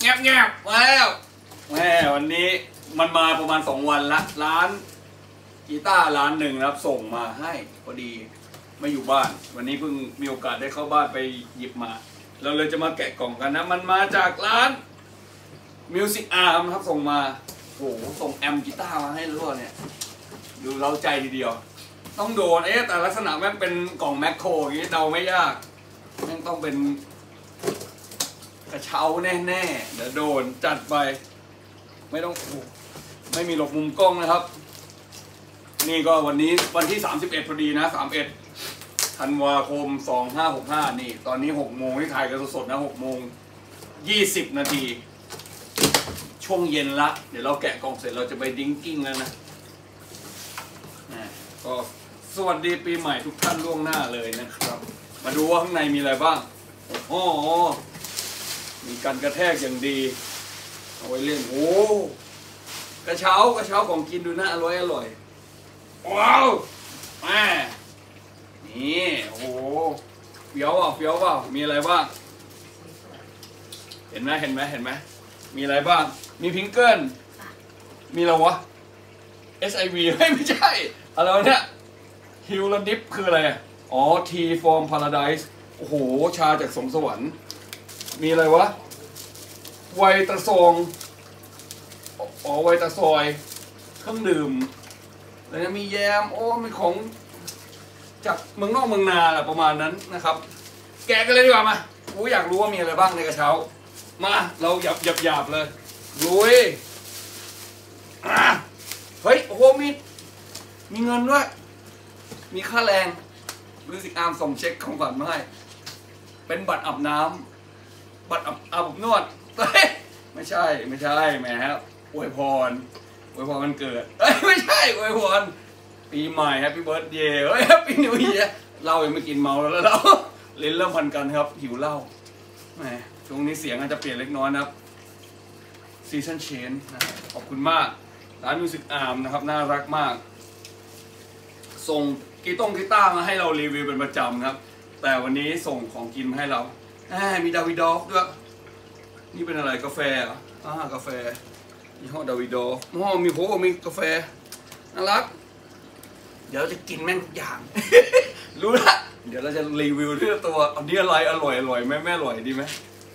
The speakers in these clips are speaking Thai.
แงบแงบมาแล้วแม่วันนี้มันมาประมาณสองวันละร้านกีตาร์ร้านหนึ่งนะครับส่งมาให้พอดีไม่อยู่บ้าน วันนี้เพิ่งมีโอกาสได้เข้าบ้านไปหยิบมา เราเลยจะมาแกะกล่องกันนะ มันมาจากร้าน Music Arm ครับส่งมาโหส่งแอมกีตาร์มาให้รู้ว่าเนี่ยดูเราใจทีเดียว ต้องโดนเอ๊ะแต่ลักษณะแม่งเป็นกล่องแมคโครอย่างนี้เดาไม่ยากแม่งต้องเป็น กระเช้าแน่ๆ เดี๋ยวโดนจัดไป ไม่ต้องไม่มีหลบมุมกล้องนะครับ นี่ก็วันนี้วันที่ 31 พอดีนะ 31ธันวาคม 2565 นี่ ตอนนี้ 6 โมงที่ถ่ายกันสดๆนะ 6 โมง 20 นาที ช่วงเย็นละ เดี๋ยวเราแกะกล่องเสร็จเราจะไปดิ้งกิ้งแล้วนะนะก็สวัสดีปีใหม่ทุกท่านล่วงหน้าเลยนะครับ มาดูว่าข้างในมีอะไรบ้าง โอ้โห มีการกระแทกอย่างดี เอาไว้เล่นโอ้กระเช้ากระเช้าของกินดูน่าอร่อยอร่อยว้าวแม่นี่โอ้เฟี้ยวเปล่าเฟี้ยวเปล่ามีอะไรบ้างเห็นไหมเห็นไหมเห็นไหมมีอะไรบ้าง มีพิงเกิลมีอะไรวะ SIV ไม่ใช่ อะไรวเนี่ยฮิวลดิฟคืออะไรอะอ๋อ T from Paradise โอ้โห ชาจากสงสวรรค์ มีอะไรวะ ไวตะซองอ๋อไวตะซอย เครื่องดื่มแล้วนะมีแยม โอ้มีของจากเมืองนอกเมืองนาแหละประมาณนั้นนะครับ แกะกันเลยดีกว่ามากูอยากรู้ว่ามีอะไรบ้างในกระเช้า มา เราหยับหยับหยับเลยลุยเฮ้ย โอ้โหมี มีเงินด้วย มีค่าแรง Music Arms ส่งเช็คของขวัญมาให้ เป็นบัตรอาบน้ำ บัตรอาบอบนวดไม่ใช่ไม่ใช่แหมอวยพรอวยพรวันเกิดเอ้ยไม่ใช่อวยพรปีใหม่ happy birthday เฮ้ย happy new year เหล้ายังไม่กินเมาแล้วเราลิ้นเริ่มพันกันครับหิวเหล้าแหมช่วงนี้เสียงอาจจะเปลี่ยนเล็กน้อยนะครับ season change นะขอบคุณมาก ร้าน Music Arms นะครับ น่ารักมาก ส่งกีตงกีตาร์มาให้เรารีวิวเป็นประจำครับ แต่วันนี้ส่งของกินมาให้เรา มมีดาวิดอฟด้วย นี่เป็นอะไรกาแฟเหรออ่ากาแฟยี่ห้อ Davidoff อ๋อมีโหมีกาแฟน่ารัก เดี๋ยวจะกินแม่งทุกอย่าง รู้ละ เดี๋ยวเราจะรีวิวที่ตัวอันนี้อะไรอร่อยอร่อยไหมแม่อร่อยดีไหม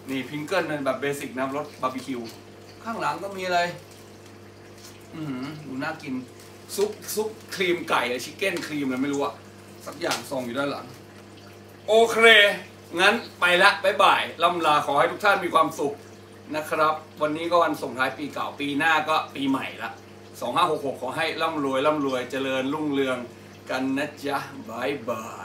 นี่ Pringles เป็นแบบ basic นะรสบาร์บีคิว ข้างหลังก็มีอะไรอือหือดูน่ากิน ซุปซุปครีมไก่อะ chicken cream อะไรไม่รู้อะสักอย่างซองอยู่ด้านหลัง โอเค งั้นไปละบ๊ายบายล่ำลาขอให้ทุกท่านมีความสุขนะครับ วันนี้ก็วันส่งท้ายปีเก่าปีหน้าก็ปีใหม่ละ2566 ขอให้ร่ำรวยร่ำรวยเจริญรุ่งเรืองกันนะจ๊ะบายบาย